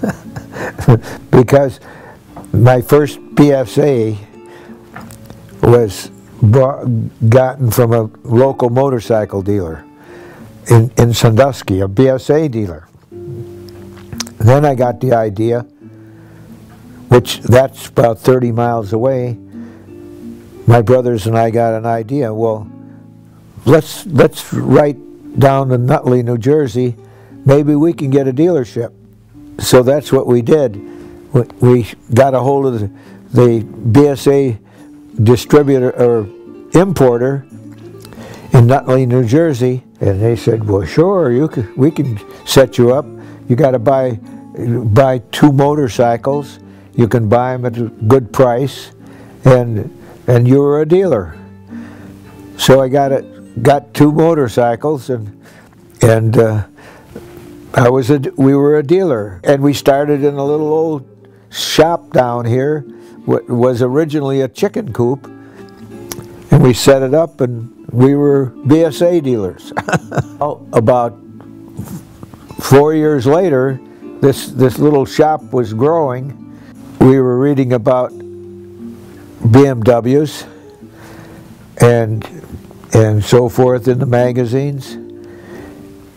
because my first BSA was brought, gotten from a local motorcycle dealer in, in Sandusky, a BSA dealer. Then I got the idea, which that's about 30 miles away. My brothers and I got an idea. Well, let's let's write down to Nutley, New Jersey. Maybe we can get a dealership. So that's what we did. We got a hold of the, BSA distributor or importer in Nutley, New Jersey, and they said, "Well, sure, you can, we can set you up. You got to buy buy two motorcycles. You can buy them at a good price, and and you're a dealer." So I got it, got two motorcycles, and and uh, I was a, we were a dealer, and we started in a little old shop down here. What was originally a chicken coop, and we set it up, and we were BSA dealers. Oh, about four years later, this this little shop was growing. We were reading about BMWs and and so forth in the magazines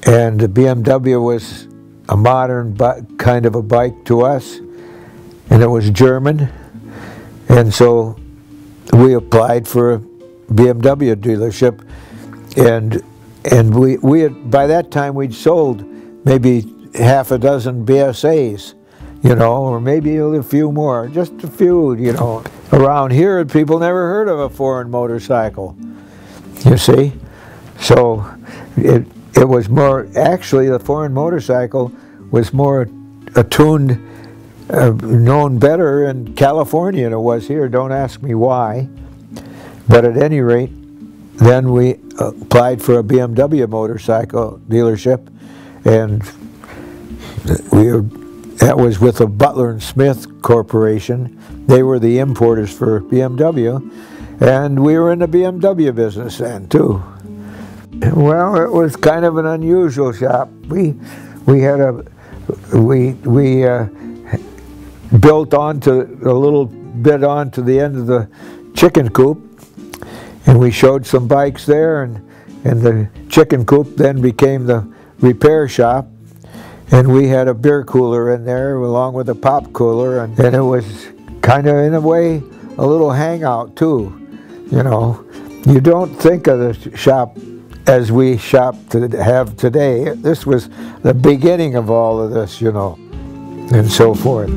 and the BMW was a modern kind of a bike to us, and it was German. And so we applied for a BMW dealership, and and we we had, by that time we'd sold maybe half a dozen BSAs, you know, or maybe a few more, just a few, you know. Around here, people never heard of a foreign motorcycle, you see. So it it was more, actually the foreign motorcycle was more attuned, uh, known better in California than it was here. Don't ask me why. But at any rate, then we applied for a BMW motorcycle dealership and we that was with the Butler and Smith Corporation. They were the importers for BMW and we were in the BMW business then too. Well, it was kind of an unusual shop. We we had a we we uh, built onto a little bit onto the end of the chicken coop, and we showed some bikes there, and and the chicken coop then became the repair shop, and we had a beer cooler in there along with a pop cooler, and, and it was kind of in a way a little hangout too, you know. You don't think of the shop as we shop to have today. This was the beginning of all of this, you know, and so forth.